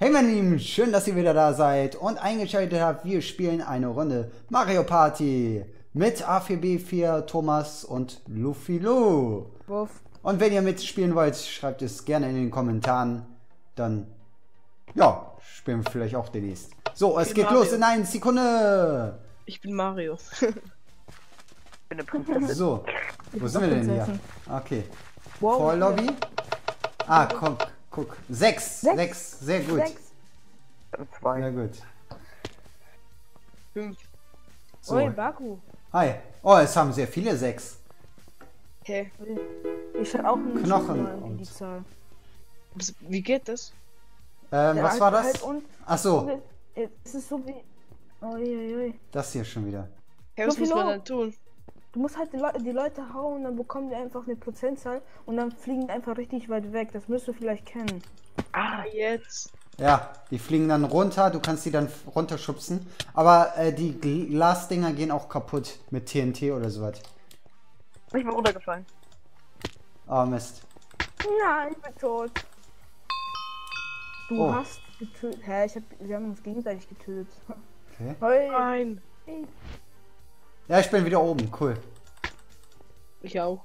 Hey meine Lieben, schön, dass ihr wieder da seid und eingeschaltet habt. Wir spielen eine Runde Mario Party mit A4B4, Thomas und Luffy Lu. Wuff. Und wenn ihr mitspielen wollt, schreibt es gerne in den Kommentaren. Dann, ja, spielen wir vielleicht auch demnächst. So, es geht Mario. los in einer Sekunde. Ich bin Mario. Ich bin eine Prinzessin. So, wo sind wir denn hier? Okay, Wow. Vorlobby. Ah, guck, guck. Sechs, Sechs. sechs, sehr gut. Sechs. Zwei. Sehr gut. Fünf. So, Oi, Baku. hi. Oh, es haben sehr viele sechs. Hä? Ich hatte auch einen Knochen Mal und- die Zahl. Wie geht das? Ähm, was war das? Halt und, Ach so, Es ist so wie. Uiuiui. das hier schon wieder. Hä, was So muss man dann tun? Du musst halt die, Leu die Leute hauen, dann bekommen die einfach eine Prozentzahl und dann fliegen die einfach richtig weit weg. Das müsst du vielleicht kennen. Ah, jetzt. Ja, die fliegen dann runter, du kannst die dann runterschubsen. Aber äh, die Gl- Glasdinger gehen auch kaputt mit TNT oder sowas. Ich bin runtergefallen. Oh Mist. Nein, ich bin tot. Du Oh. hast getötet. Hä, ich hab, wir haben uns gegenseitig getötet. Okay. Hey. Nein. Ja, ich bin wieder oben, cool. Ich auch.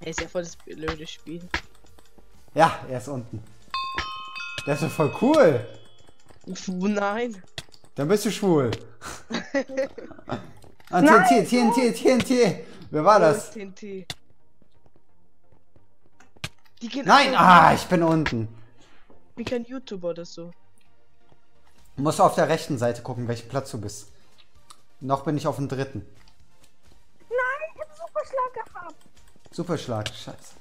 Ey, ist ja voll das blöde Spiel. Ja, er ist unten. Das ist doch voll cool. Nein. Dann bist du schwul. ah, TNT, TNT, TNT. Wer war das? TNT. Nein, ah, ich bin unten. Wie kein YouTuber oder so. Du musst auf der rechten Seite gucken, welchen Platz du bist. Noch bin ich auf dem dritten. Nein, ich hab super Schlag gehabt. Superschlag, scheiße.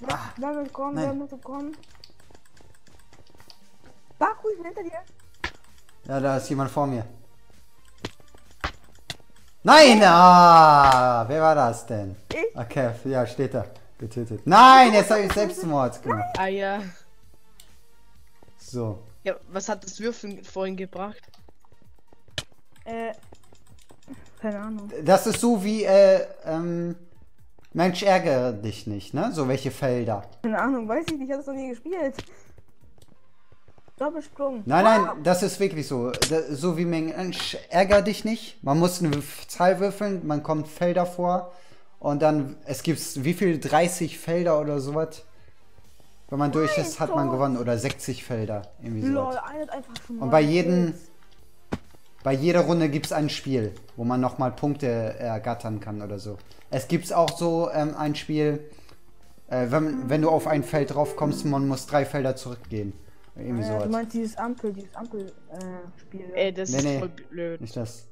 Wer, wer will kommen? nein. Wer möchte kommen? Baku, ich bin hinter dir. Ja, da ist jemand vor mir. Nein! Ah, wer war das denn? Ich. Okay, ja, steht da. Getötet. Nein, jetzt habe ich Selbstmord gemacht. Ah ja. So. Ja, was hat das Würfeln vorhin gebracht? Äh. Keine Ahnung. Das ist so wie, äh, ähm, Mensch, ärgere dich nicht, ne? So welche Felder. Keine Ahnung, weiß ich nicht, ich hab das noch nie gespielt. Doppelsprung. Nein, nein, das ist wirklich so. So wie Mensch, ärgere dich nicht. Man muss eine Zahl würfeln, man kommt Felder vor. Und dann, es gibt wie viel? 30 Felder oder sowas. Wenn man durch ist, hat man gewonnen. Oder 60 Felder. Irgendwie schon Und bei jedem, bei jeder Runde gibt es ein Spiel, wo man nochmal Punkte ergattern kann oder so. Es gibt auch so ähm, ein Spiel, äh, wenn, wenn du auf ein Feld drauf kommst, man muss drei Felder zurückgehen. Irgendwie Ja, du sowas. meinst dieses Ampel, dieses Ampel-Spiel. Ey, das Nee, ist nee. voll blöd. Nicht das.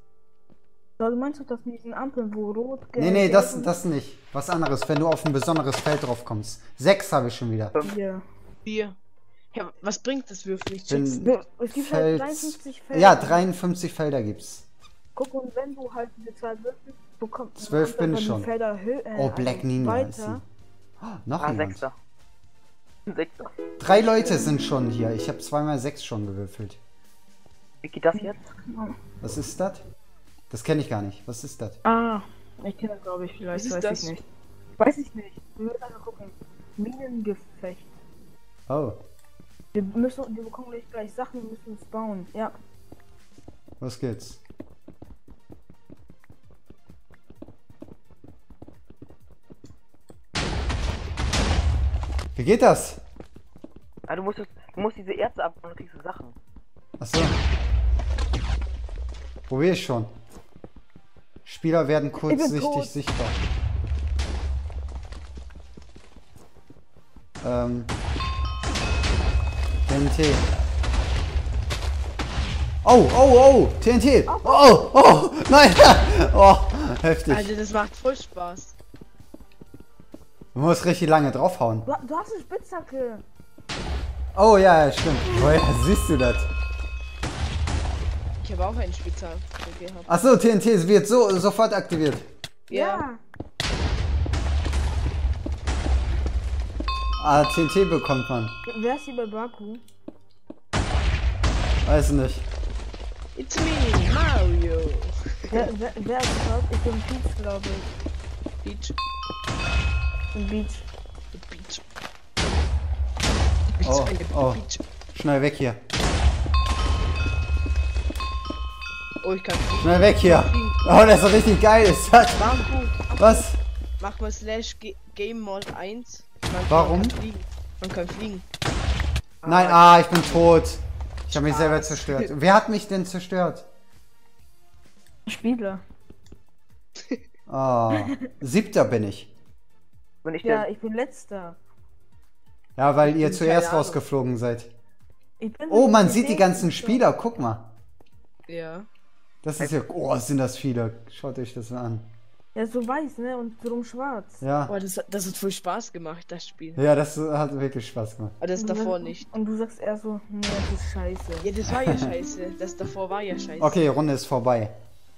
Du meinst doch das mit diesen Ampeln, wo rot, gelb, Nee, nee, das, das nicht. Was anderes, wenn du auf ein besonderes Feld drauf kommst. Sechs habe ich schon wieder. Vier. Vier. Ja, was bringt das Würfeln? Ich Bin- check's. Ja, Es gibt halt Feld- 53 Felder. Ja, 53 Felder gibt's. Guck, und wenn du halt diese zwei würfelst, bekommst Zwölf bin ich schon. Felder hö- äh, Oh, Black Ninja ist weiter. Oh, noch Ah, jemand. Sechster. Sechster. Drei Leute sind schon hier. Ich habe zweimal sechs schon gewürfelt. Wie geht das jetzt? Was ist das? Das kenne ich gar nicht. Was ist das? Ah, ich kenne das, glaube ich, vielleicht, Was ist weiß das? ich nicht. Weiß ich nicht. Wir müssen einfach gucken. Minengefecht. Oh, Wir müssen, wir bekommen gleich, gleich Sachen, wir müssen uns bauen. Ja. los geht's. Wie geht das? Ah, du musst, es- du musst diese Ärzte ab und kriegst du Sachen. Achso. Probier ich schon. Spieler werden kurzsichtig sichtbar. Ähm. TNT. Oh, oh, oh! TNT! Oh, oh! Nein! Oh, heftig. Alter, das macht voll Spaß. Du musst richtig lange draufhauen. Du, du hast eine Spitzhacke. Oh ja, ja, stimmt. Woher siehst du das? Ich habe auch einen Spezial gehabt. Achso, TNT wird so sofort aktiviert. Ja. Ah, TNT bekommt man. Wer ist hier bei Baku? Weiß nicht. It's me, Mario. Wer, wer, wer ist das? Ich bin Peach, glaube ich. Peach. Beach. Peach. Ich Oh, oh. Schnell weg hier. Oh, ich kann. Schnell weg hier. Oh, das ist doch richtig geil. Ist das? Was? Mach mal slash Game Mode 1. Man Warum? Man kann fliegen. Man kann fliegen. Nein, ah, ich bin tot. Ich habe mich selber zerstört. Wer hat mich denn zerstört? Spieler. Oh, siebter bin ich. Bin ich Ja, denn? ich bin letzter. Ja, weil ihr zuerst rausgeflogen seid. Oh, man sieht die ganzen Spieler. Spieler. Guck mal. Ja. Das ist ja. Oh, sind das viele. Schaut euch das mal an. Ja, so weiß, ne? Und drum schwarz. Ja. Boah, das, das hat voll Spaß gemacht, das Spiel. Ja, das hat wirklich Spaß gemacht. Aber das davor nicht. Und du sagst eher so, nee, das ist scheiße. Ja, das war ja scheiße. Das davor war ja scheiße. Okay, Runde ist vorbei.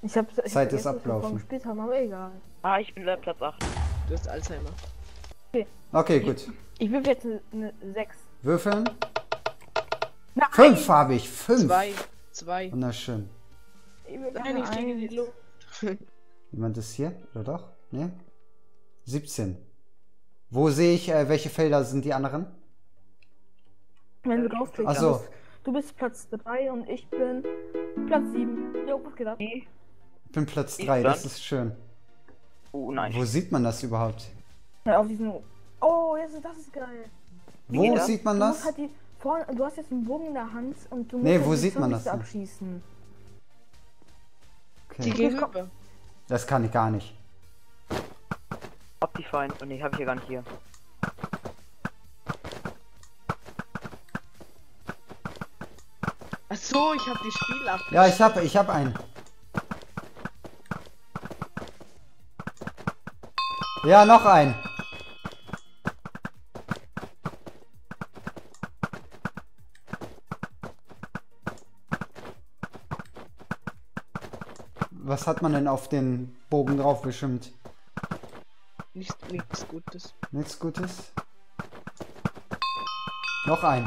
Ich hab, ich Zeit ist vergessen, was wir ablaufen. gespielt haben, aber egal. Ah, ich bin Platz 8. Du hast Alzheimer. Okay, gut. Ich will jetzt eine, eine 6. Würfeln. Nein! Fünf habe ich. Fünf. Zwei. Zwei. Wunderschön. Ich will Nein, ich fliege in die. Luft. Jemand ist hier? Oder doch? Ne? 17. Wo sehe ich, äh, welche Felder sind die anderen? Wenn du draufklickst, Ach so. du bist- Platz 3 und ich bin Platz 7. Jo, was geht ab? Ich bin Platz Ich 3, das ist schön. Oh nein. Wo sieht man das überhaupt? Ja, auf diesen. Oh, jetzt, das ist geil. Wo das? sieht man das? halt die. Vorne, du hast jetzt einen Bogen in der Hand und du musst Nee, halt wo die sieht man das denn? Abschießen. Die Okay. gehen rüber. Das kann ich gar nicht. Optifine. Oh nee, hab ich ja gar nicht hier. Ach so, ich hab die Spiel ab. Ja, ich habe ich hab einen. Ja, noch ein. Was hat man denn auf den Bogen drauf bestimmt? Nichts, nichts Gutes. Nichts Gutes? Noch ein.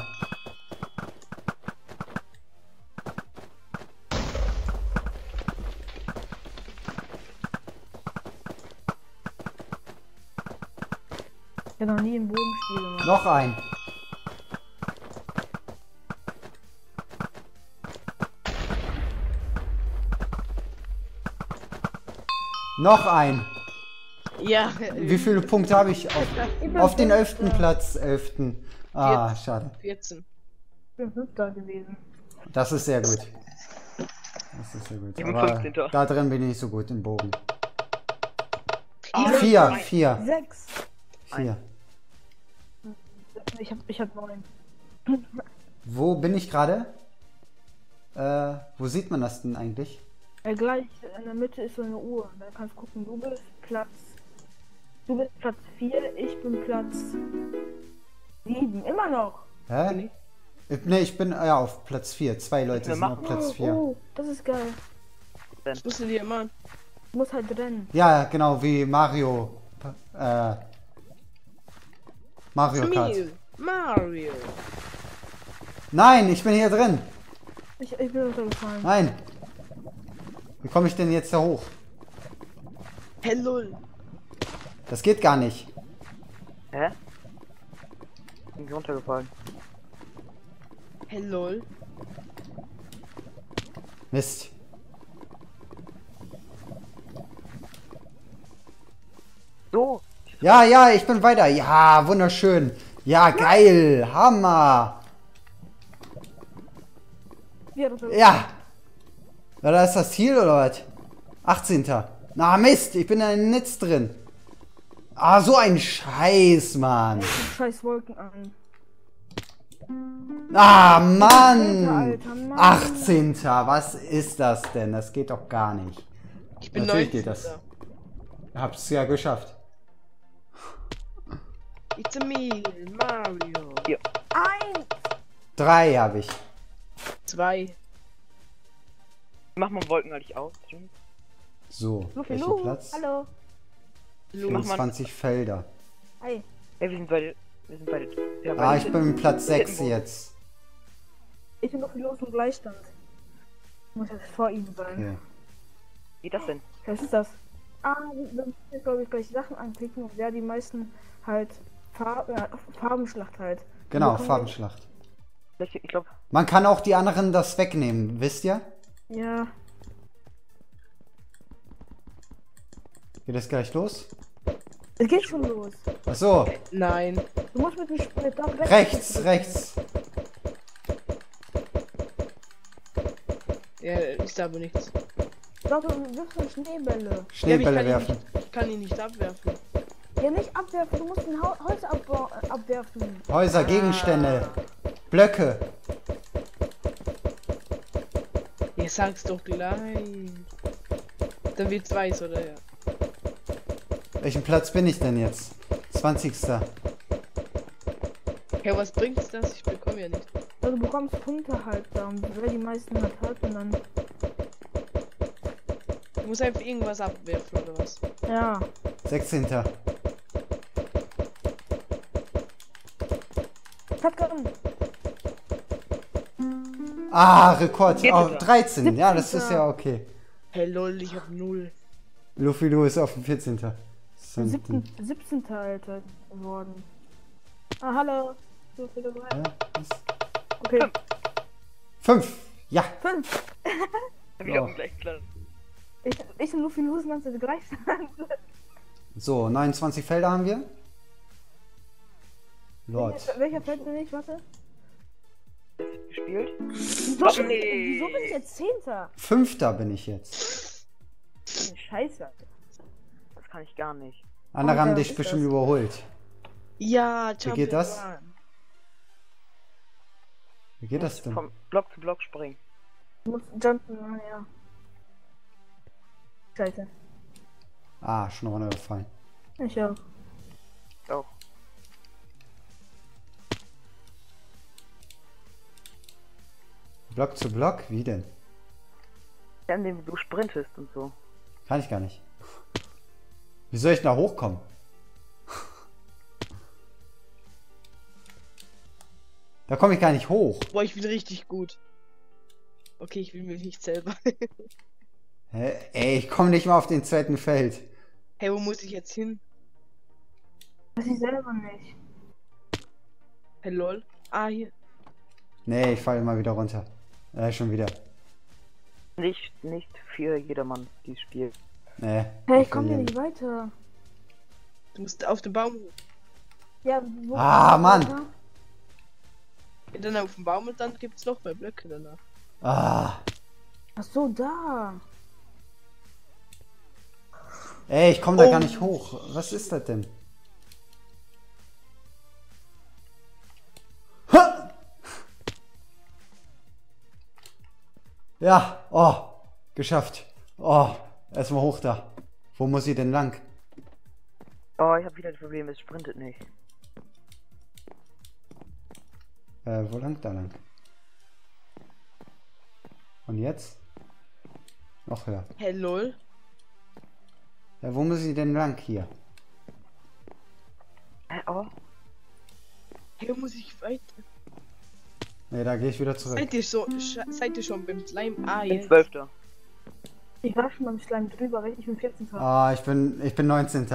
Ich hab noch nie ein Bogenspiel gemacht. Noch ein. Noch ein. Ja. Wie viele Punkte habe ich auf, auf den Fünfter. elften Platz? Elften. Ah, schade. 14. Ich bin Fünfter gewesen. Das ist sehr gut. Das ist sehr gut. Ich bin Aber 15. da drin bin ich nicht so gut im Bogen. Ah, Vier, vier, Sechs. vier. Ich hab, ich hab neun. Wo bin ich gerade? Äh, wo sieht man das denn eigentlich? Äh, gleich in der Mitte ist so eine Uhr. Da kannst du gucken, du bist Platz. Du bist Platz 4, ich bin Platz 7. Immer noch. Hä? Ich, nee, ich bin ja auf Platz 4. Zwei Leute wir sind auf? Platz 4. Oh, das ist geil. Das musst du dir machen. Du musst halt rennen. Ja, genau, wie Mario. Äh, Mario Kart. Mario. Nein, ich bin hier drin. Ich, ich bin runtergefallen. Nein. Wie komme ich denn jetzt da hoch? Hello. Das geht gar nicht. Hä? Bin ich runtergefallen. Hello. Mist. So. Ja, ja, ich bin weiter. Ja, wunderschön. Ja, geil. Hammer. Wir runtergefallen. Ja. Ja, da ist das Ziel oder was? 18. Na Mist, ich bin in einem Netz drin. Ah, so ein Scheiß, Mann. Scheiß Wolken an. Ah, Mann. Alter, Mann. 18. Was ist das denn? Das geht doch gar nicht. Ich bin Natürlich 19. geht das. Hab's ja geschafft. It's a me, Mario. Hier. Eins! Drei habe ich. Zwei. Mach mal Wolken eigentlich aus. So, Luffy, welcher Lu. Platz? Hallo. Lu. Mach mal- 25 Felder. Hi. Ey, wir sind beide. Wir sind beide. Wir haben Ah, beide- ich bin Platz 6 Boden. jetzt. Ich bin Luffy los im Gleichstand. Muss jetzt vor ihm sein. Okay. Wie geht das denn? Was ist das? Ah, wir müssen jetzt glaube ich gleich Sachen anklicken und wer die meisten halt Farb, äh, Farbenschlacht halt. Genau, Phasenschlacht. Vielleicht- Ich glaube, Man kann auch die anderen das wegnehmen, wisst ihr? Ja. Geht das gleich los? Es geht schon los. Ach so, Nein. Du musst mit dem Split Block rechts, rechts. Ja, ist aber nichts. Doch, du wirfst so Schneebälle. Schneebälle ja, werfen. kann Ihn nicht, ich kann ihn nicht abwerfen. Ja, nicht abwerfen, du musst abbau- äh, abwerfen. Häuser, Gegenstände, Blöcke. Ja, sag's doch gleich. Dann wird's weiß, oder ja? Welchen Platz bin ich denn jetzt? 20. Ja, was bringt's das? Ich bekomme ja nicht. Also du bekommst Punkte halt da. Und wer die meisten hat, hat und dann. Ich muss einfach irgendwas abwerfen, oder was? Ja. 16. Shotgun. Ah, Rekord. Oh, sogar. 13. Ja, das ist 17. ja okay. Hey lol, ich hab null. Luffy Lu ist auf dem 14. 17. 17. Alter geworden. Ah, hallo. So viel dabei. Ja, Okay. Fünf. Ja. Fünf. hab ich Ja. auch gleich klar. Ich, ich und Luffy losen uns also gleich. So, 29 Felder haben wir. Lord. Welcher- Welcher fällt mir nicht? Warte. Gespielt? Wieso, nicht. wieso bin ich jetzt Zehnter? Fünfter bin ich jetzt. Scheiße. Das kann ich gar nicht. Andere Oh, haben ja, dich ist bestimmt das? überholt. Ja, Wie geht das? Run. Wie geht das denn? Vom Block zu Block springen. Du musst jumpen, ah, ja. Scheiße. Ah, schon runtergefallen. Ich auch. Auch. Block zu Block? Wie denn? Ja, an dem du sprintest und so. Kann ich gar nicht. Wie soll ich da hochkommen? Da komme ich gar nicht hoch. Boah, ich bin richtig gut. Okay, ich will mich nicht selber. Hä? Ey, ich komme nicht mal auf den zweiten Feld. hey, wo muss ich jetzt hin? Weiß ich selber nicht. Hey lol. Ah, hier. Nee, ich falle immer wieder runter. Äh, schon wieder. Nicht, nicht für jedermann, dieses Spiel. Nee. Hey, ich will komm hier nicht weiter. Du musst auf den Baum. Ja, wo Ah, Mann. weiter? Ja, dann auf den Baum und dann gibt's noch mehr Blöcke danach. Ah. Ach so, da. Ey, ich komme da Oh. gar nicht hoch. Was ist das denn? Ja, oh, geschafft. Oh, erstmal hoch da. Wo muss ich denn lang? Oh, ich habe wieder das Problem, es sprintet nicht. Äh, wo lang da lang? Und jetzt? Noch höher. Hey lol. Ja, wo muss ich denn lang hier? Hä, oh, wo muss ich weiter? Ne, da gehe ich wieder zurück. Seid ihr so, seid ihr schon beim Slime? Ah, bin jetzt. Zwölfter. Ich war schon beim Slime drüber, ich bin 14. Ah, ich bin, ich bin 19.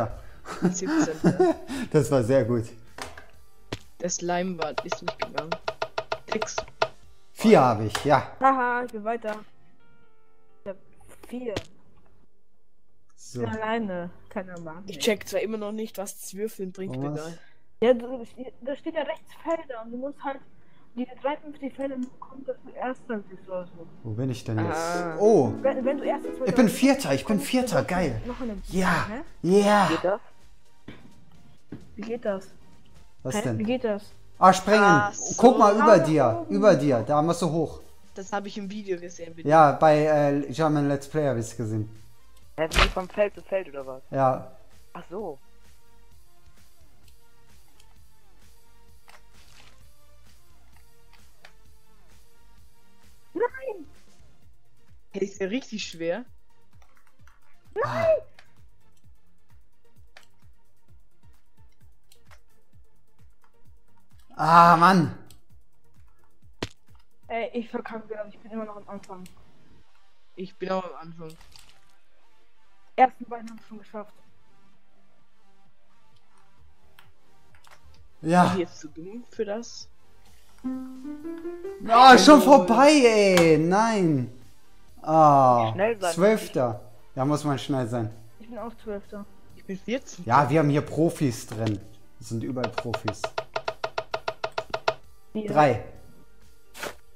17. Das war sehr gut. Der Slime war, ist nicht gegangen. Sechs. Vier habe ich, ja. Haha, ich bin weiter. Ich hab vier. Ich So. bin alleine. Keiner mag Ich check zwar immer noch nicht, was das Würfeln bringt, Oh, was? egal. Ja, du, da steht ja rechts Felder und du musst halt die 53 Felder bekommen, dass du Erster bist oder so. Wo bin ich denn jetzt? Ah. Oh, Wenn, wenn du Erster ich bin Vierter, ich bin Vierter, geil. Ja, Hä? ja. Geht das? Wie geht das? Was Hä? Wie denn? geht das? Ah, springen. So. Guck mal über Ah, dir, oben. über dir. Da musst du hoch. Das habe ich im Video gesehen. Bitte. Ja, bei äh, German Let's Play habe ich es gesehen. Hä, wie vom Feld zu Feld oder was? Ja, Ach so. Hey, ist ja richtig schwer. Ah, Mann. Ey, ich verkacke, aber ich bin immer noch am Anfang. Ich bin auch am Anfang. Ersten beiden haben es schon geschafft. Ja. Bin ich jetzt zu dumm für das? Ah, schon vorbei, ey. Nein. Ah, Schnell sein. Zwölfter. Ja, muss man schnell sein. Ich bin auch Zwölfter. Ich bin 14. Ja, wir haben hier Profis drin. Es sind überall Profis. Vier. Drei.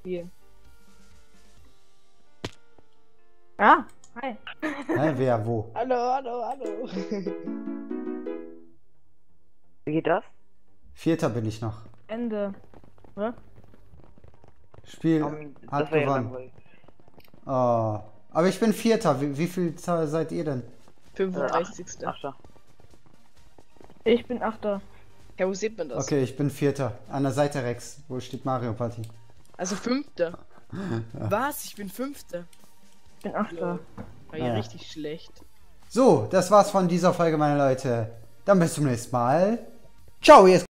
Hier. Ah, hi. Hä, wer, wo? Hallo, hallo, hallo. Wie geht das? Vierter bin ich noch. Ende. Oder? Spiel Um, hat das gewonnen. Oh. Aber ich bin Vierter. Wie, wie viel Zahl seid ihr denn? 35. Ach, da. Ich bin Achter. Ja, wo sieht man das? Okay, ich bin Vierter. An der Seite Rex. Wo steht Mario Party? Also fünfter. Was? Ich bin fünfter. Ich bin Achter. War ja Ja. richtig schlecht. So, das war's von dieser Folge, meine Leute. Dann bis zum nächsten Mal. Ciao, ihr